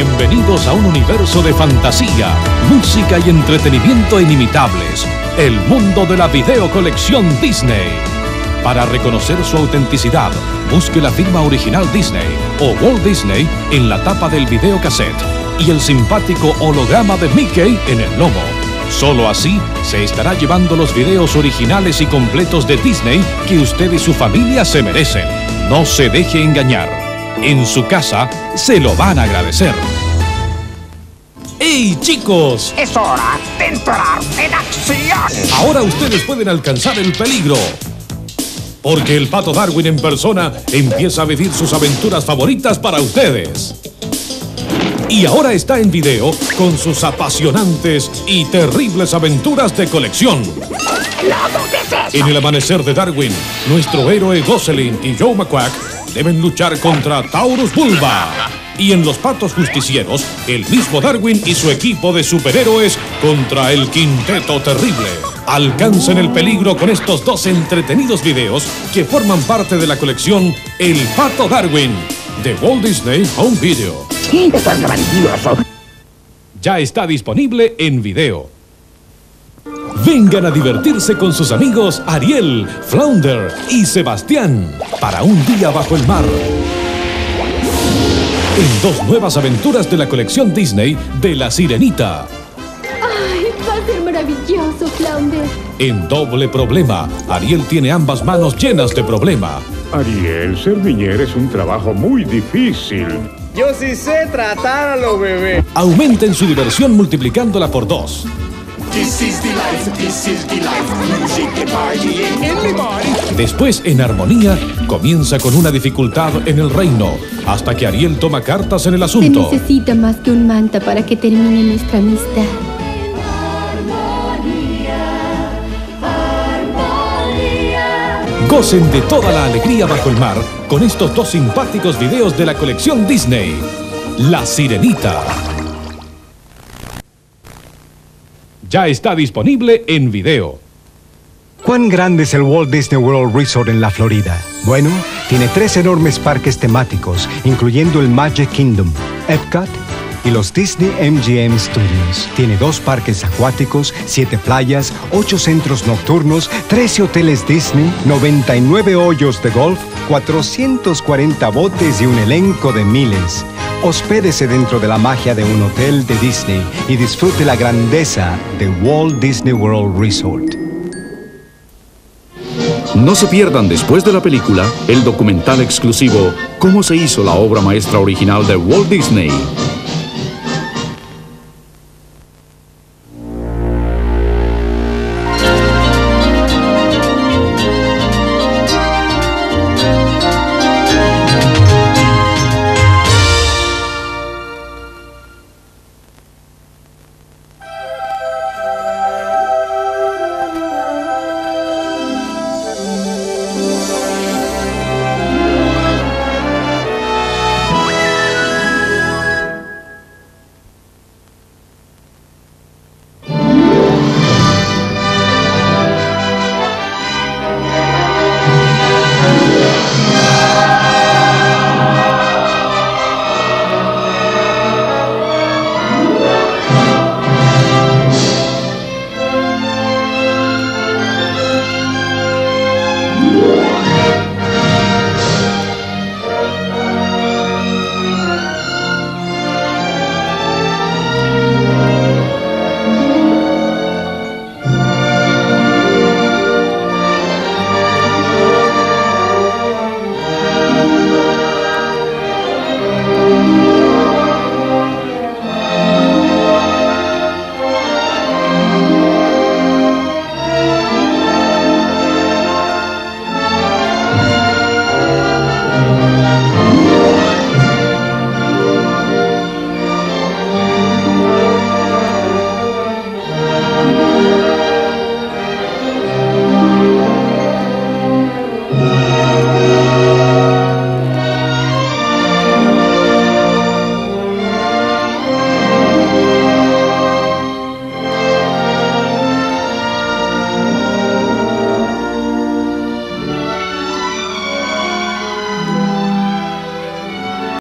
Bienvenidos a un universo de fantasía, música y entretenimiento inimitables. El mundo de la videocolección Disney. Para reconocer su autenticidad, busque la firma original Disney o Walt Disney en la tapa del videocassette y el simpático holograma de Mickey en el lomo. Solo así se estará llevando los videos originales y completos de Disney que usted y su familia se merecen. No se deje engañar. En su casa se lo van a agradecer. ¡Hey chicos! Es hora de entrar en acción. Ahora ustedes pueden alcanzar el peligro. Porque el pato Darwin en persona empieza a vivir sus aventuras favoritas para ustedes. Y ahora está en video con sus apasionantes y terribles aventuras de colección. En el amanecer de Darwin, nuestro héroe Gosselin y Joe McQuack deben luchar contra Taurus Bulba. Y en Los Patos Justicieros, el mismo Darwin y su equipo de superhéroes contra el Quinteto Terrible. Alcancen el peligro con estos dos entretenidos videos que forman parte de la colección El Pato Darwin de Walt Disney Home Video. Ya está disponible en video. Vengan a divertirse con sus amigos Ariel, Flounder y Sebastián para un día bajo el mar. En dos nuevas aventuras de la colección Disney de La Sirenita. ¡Ay, va a ser maravilloso, Flounder! En doble problema, Ariel tiene ambas manos llenas de problema. Ariel, ser niñera es un trabajo muy difícil. Yo sí sé tratar a los bebés. Aumenten su diversión multiplicándola por dos. This is the life, this is the life. Music and partying. Everybody. Después, en armonía, comienza con una dificultad en el reino, hasta que Ariel toma cartas en el Se asunto. necesita más que un manta para que termine nuestra amistad. Gocen de toda la alegría bajo el mar con estos dos simpáticos videos de la colección Disney. La Sirenita. Ya está disponible en video. ¿Cuán grande es el Walt Disney World Resort en la Florida? Bueno, tiene tres enormes parques temáticos, incluyendo el Magic Kingdom, Epcot y los Disney MGM Studios. Tiene dos parques acuáticos, siete playas, ocho centros nocturnos, 13 hoteles Disney, 99 hoyos de golf, 440 botes y un elenco de miles. Hospédese dentro de la magia de un hotel de Disney y disfrute la grandeza de Walt Disney World Resort. No se pierdan después de la película el documental exclusivo Cómo se hizo la obra maestra original de Walt Disney